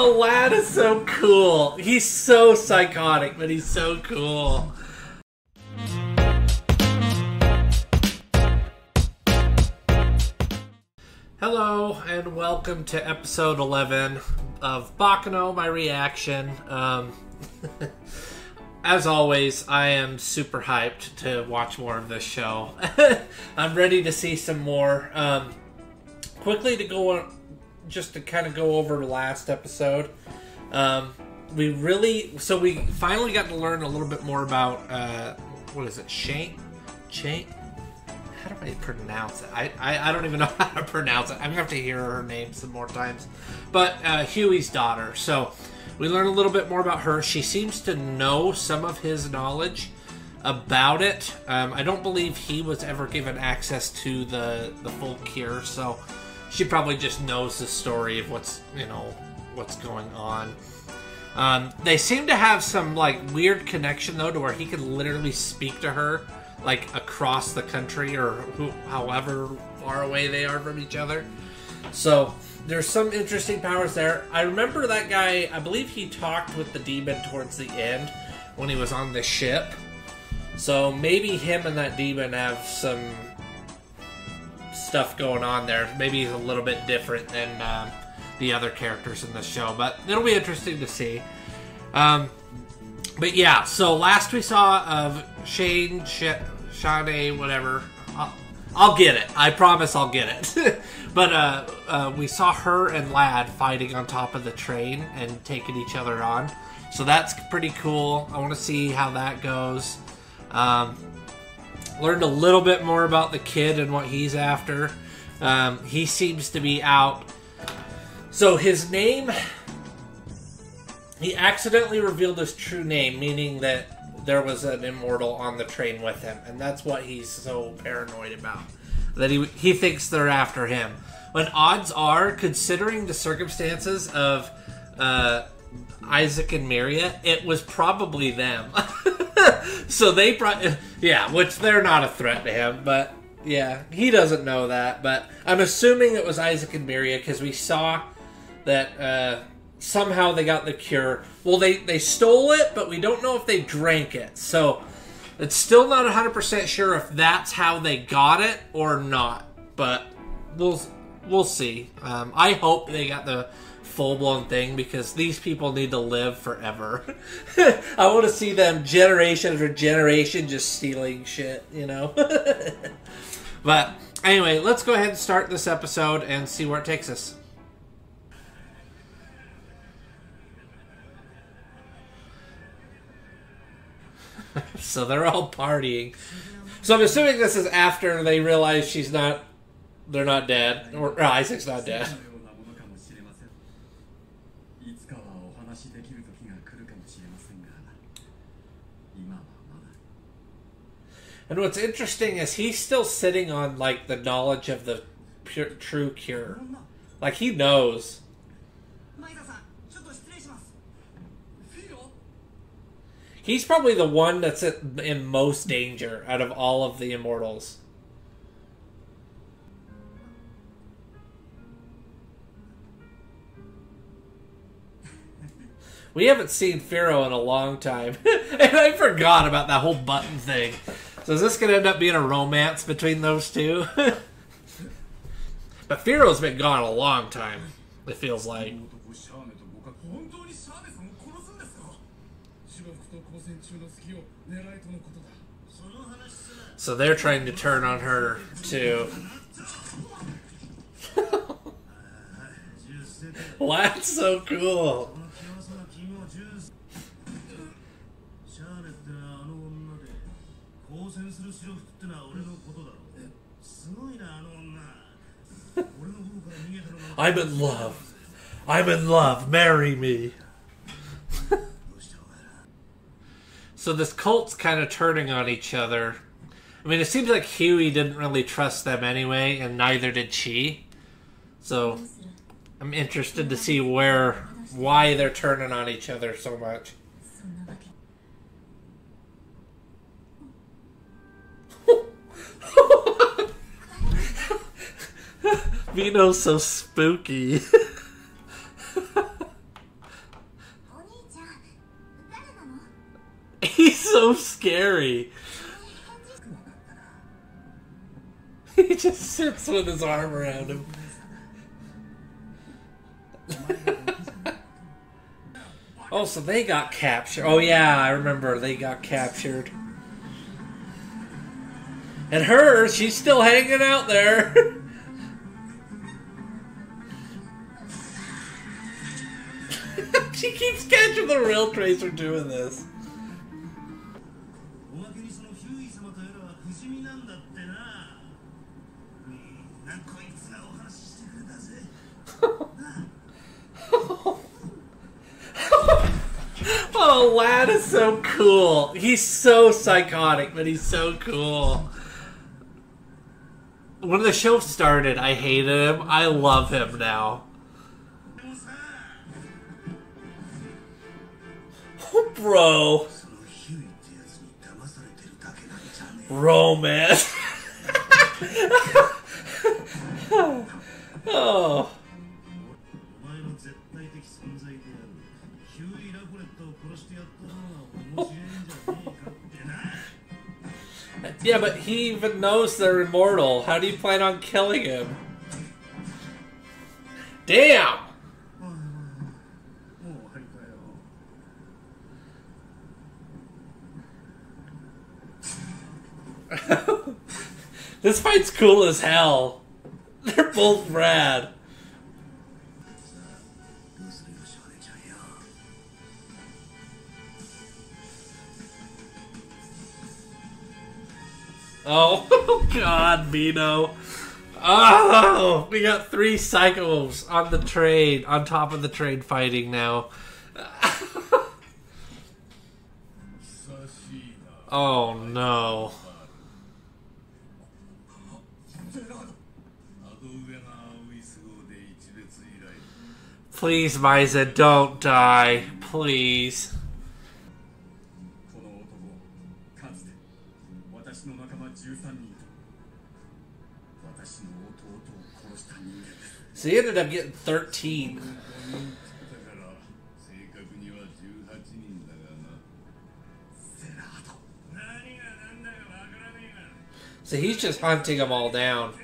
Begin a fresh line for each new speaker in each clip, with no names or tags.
Oh, Ladd is so cool. He's so psychotic, but he's so cool. Hello, and welcome to episode 11 of Baccano, my reaction. Um, as always, I am super hyped to watch more of this show. I'm ready to see some more. Um, quickly to go on, just to kind of go over last episode. Um, we really, so we finally got to learn a little bit more about uh, what is it, Shane? Shane? How do I pronounce it? I, I, I don't even know how to pronounce it. I'm gonna have to hear her name some more times. But uh, Huey's daughter. So we learn a little bit more about her. She seems to know some of his knowledge about it. Um, I don't believe he was ever given access to the the full cure, so she probably just knows the story of what's you know what's going on. Um, they seem to have some like weird connection though, to where he could literally speak to her like across the country or who, however far away they are from each other. So there's some interesting powers there. I remember that guy. I believe he talked with the demon towards the end when he was on the ship. So maybe him and that demon have some stuff going on there. Maybe he's a little bit different than um, the other characters in the show, but it'll be interesting to see. Um, but yeah, so last we saw of Shane, Sh- Shane, whatever. I'll, I'll get it. I promise I'll get it. but uh, uh, we saw her and Ladd fighting on top of the train and taking each other on. So that's pretty cool. I want to see how that goes. Um, learned a little bit more about the kid and what he's after. Um, he seems to be out. So his name, he accidentally revealed his true name, meaning that there was an immortal on the train with him, and that's what he's so paranoid about. That he he thinks they're after him. When odds are, considering the circumstances of uh, Isaac and Miria, it was probably them. so they probably, yeah, which they're not a threat to him, but yeah, he doesn't know that. But I'm assuming it was Isaac and Miria because we saw that uh, somehow they got the cure. Well, they they stole it, but we don't know if they drank it. So it's still not 100% sure if that's how they got it or not. But we'll we'll see. Um, I hope they got the full blown thing because these people need to live forever. I want to see them generation after generation just stealing shit, you know? but anyway, let's go ahead and start this episode and see where it takes us. so they're all partying. So I'm assuming this is after they realize she's not, they're not dead, or, or Isaac's not dead. And what's interesting is he's still sitting on like the knowledge of the pure, true cure. Like he knows. He's probably the one that's in most danger out of all of the immortals. We haven't seen Firo in a long time. and I forgot about that whole button thing. So is this going to end up being a romance between those two? but Firo's been gone a long time, it feels like. So they're trying to turn on her, too.
well,
that's so cool.
この気まずな君をジュースシャーネってのはあの女で交戦する白服ってのは俺のことだろすごいなあの女俺の方から逃げたのが
I'm in love. I'm in love. Marry me.
どうしたお前ら
So this cult's kind of turning on each other. I mean, it seems like Huey didn't really trust them anyway, and neither did she. So I'm interested to see where, why they're turning on each other so much. Vino's so spooky. He's so scary. He just sits with his arm around him. oh, so they got captured. Oh, yeah, I remember they got captured. And her, she's still hanging out there. she keeps catching the Rail Tracer doing this. oh, Ladd is so cool. He's so psychotic, but he's so cool. When the show started, I hated him. I love him now. Bro. Romance. oh. yeah, but he even knows they're immortal. How do you plan on killing him? Damn! This fight's cool as hell. They're both rad. Oh, God, Mino. Oh, we got three psychos on the train, on top of the train fighting now. oh, no. Please, Maiza, don't die. Please. So he ended up getting 13. So he's just hunting them all down.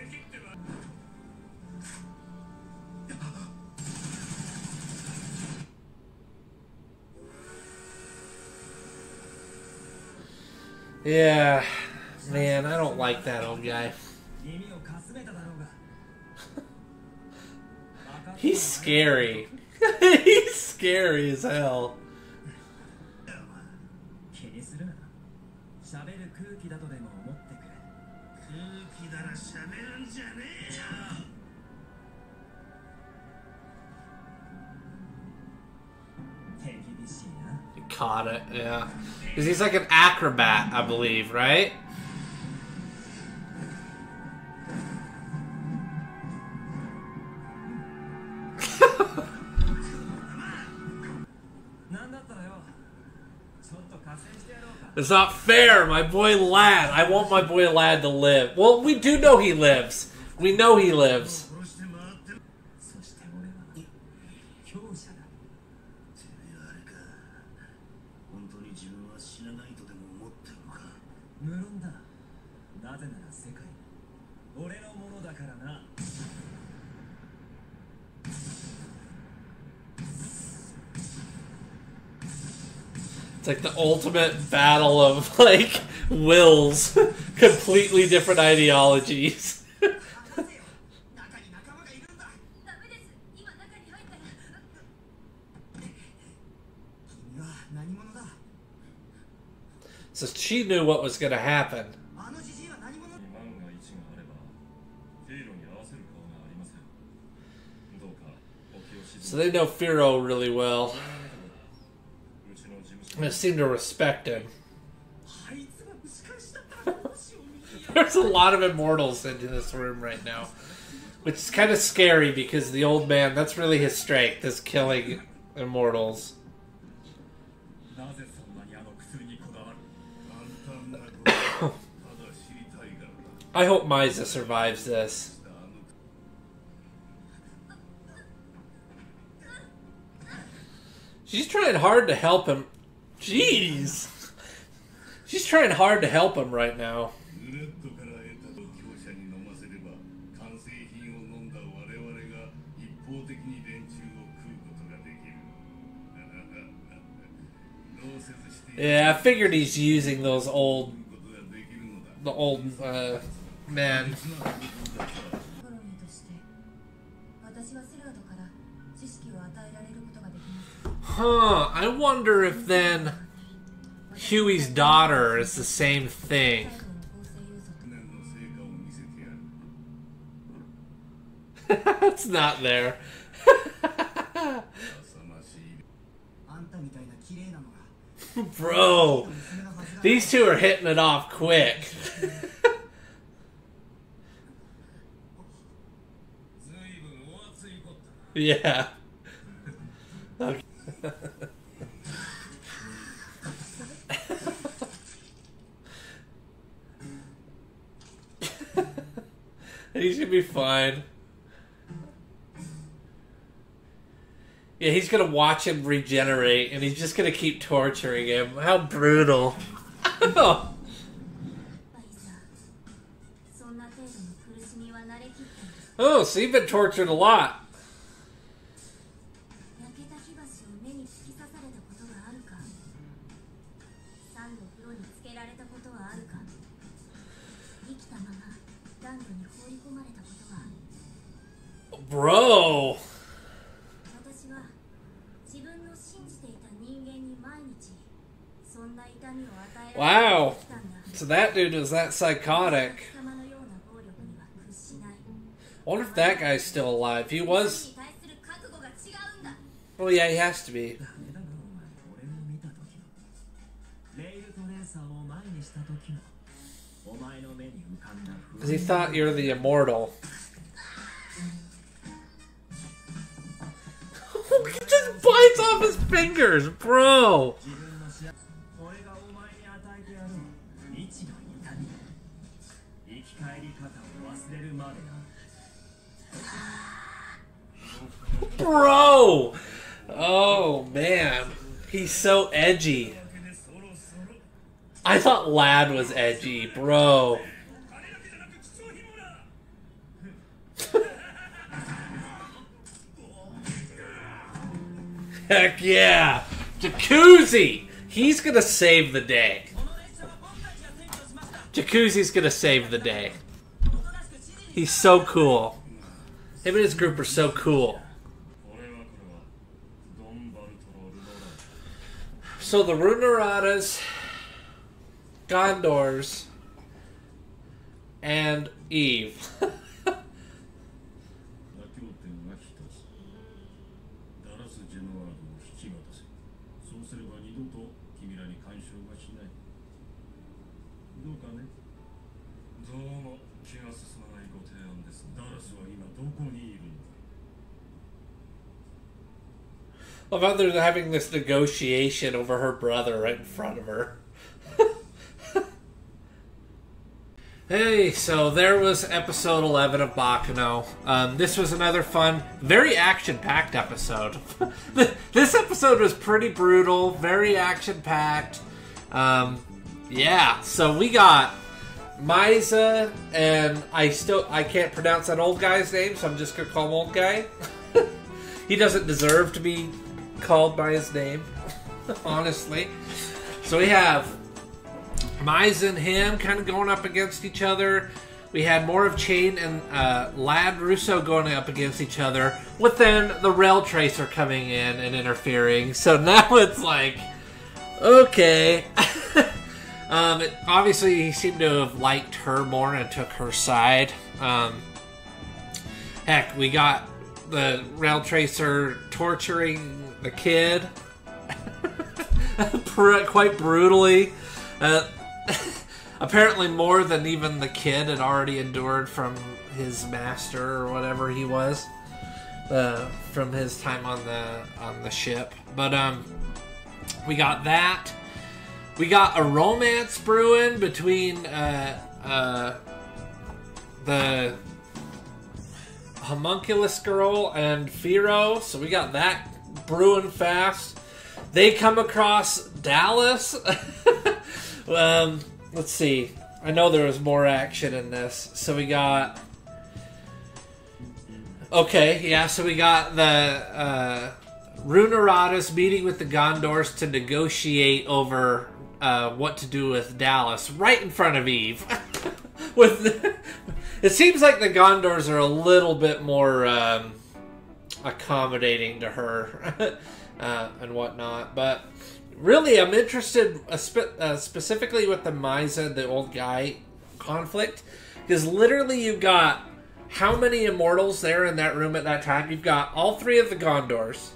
Yeah, man, I don't like that old guy. He's scary. He's scary as hell. Caught it, yeah. Because he's like an acrobat, I believe, right? It's not fair, my boy Ladd. I want my boy Ladd to live. Well, we do know he lives. We know he lives.
な
ぜなら世界俺のものだからな
It's like the ultimate battle of like wills, completely different ideologies.
中に仲間がいるんだ
ダメです今中に入ったら
君は何者だ
so she knew what was going to happen. So they know Firo really well.
And
they seem to respect him. There's a lot of immortals in this room right now. Which is kind of scary because the old man, that's really his strength, is killing immortals. I hope Maiza survives this. She's trying hard to help him. Jeez. She's trying hard to help him right now. Yeah, I figured he's using those old, the old uh,
man.
Huh, I wonder if then Huey's daughter is the same thing. it's not there. Bro, these two are hitting it off quick. yeah. Okay he should be fine. Yeah, he's gonna watch him regenerate, and he's just gonna keep torturing him. How brutal!
oh.
oh, so you've been tortured a lot. dude is that psychotic. I wonder if that guy's still alive. He was. Oh yeah, he has to be. Because he thought you're the immortal. he just bites off his fingers, bro! Bro! Oh, man. He's so edgy. I thought Ladd was edgy, bro. Heck yeah! Jacuzzi! He's gonna save the day. Jacuzzi's gonna save the day. He's so cool. Him and his group are so cool. So the Runoratas, Gandors, and Eve. about they're having this negotiation over her brother right in front of her? hey, so there was episode 11 of Baccano. Um, this was another fun, very action packed episode. this episode was pretty brutal, very action packed. Um, yeah, so we got Maiza, and I still I can't pronounce that old guy's name, so I'm just gonna call him old guy. he doesn't deserve to be called by his name, honestly. So we have Mize and him kind of going up against each other. We had more of Chane and uh, Ladd Russo going up against each other, with then the Rail Tracer coming in and interfering. So now it's like, okay. um, it, obviously, he seemed to have liked her more and took her side. Um, heck, we got the Rail Tracer torturing the kid quite brutally. Uh, apparently, more than even the kid had already endured from his master or whatever he was uh, from his time on the on the ship. But um, we got that. We got a romance brewing between uh, uh, the homunculus girl and Firo. So we got that brewing fast. They come across Dallas, um, let's see. I know there was more action in this. So we got. Okay, yeah, so we got the uh, Runoratas meeting with the Gandors to negotiate over uh, what to do with Dallas right in front of Eve. with the, it seems like the Gandors are a little bit more um, accommodating to her uh, and whatnot, but really, I'm interested uh, spe- uh, specifically with the Maiza, the old guy conflict, because literally you've got how many immortals there in that room at that time? You've got all three of the Gandors,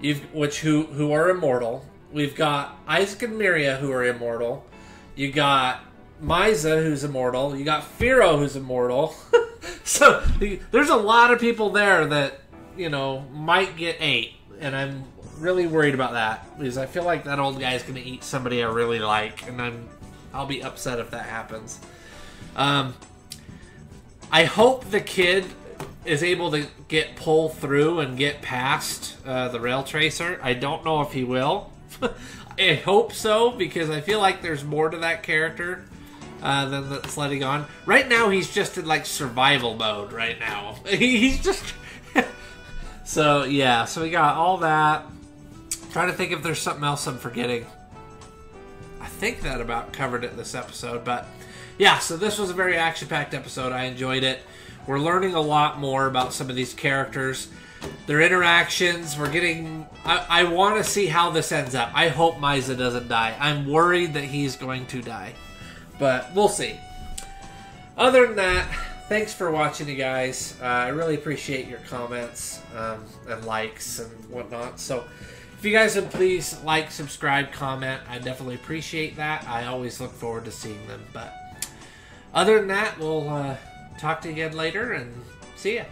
you've which who who are immortal. We've got Isaac and Miria who are immortal. You got Maiza who's immortal. You got Firo who's immortal. so there's a lot of people there that you know might get eight, and I'm really worried about that because I feel like that old guy's going to eat somebody I really like, and I'm I'll be upset if that happens. Um, I hope the kid is able to get pull through and get past uh, the rail tracer. I don't know if he will. I hope so because I feel like there's more to that character uh, than that's letting on. Right now, he's just in like survival mode. Right now, he's just. so yeah, so we got all that. trying to think if there's something else I'm forgetting. I think that about covered it this episode, but yeah, so this was a very action packed episode. I enjoyed it. We're learning a lot more about some of these characters, their interactions. We're getting. I, I want to see how this ends up. I hope Maiza doesn't die. I'm worried that he's going to die, but we'll see. Other than that, thanks for watching, you guys. Uh, I really appreciate your comments um, and likes and whatnot. So. If you guys would please like, subscribe, comment, I definitely appreciate that. I always look forward to seeing them. But other than that, we'll uh, talk to you again later and see ya.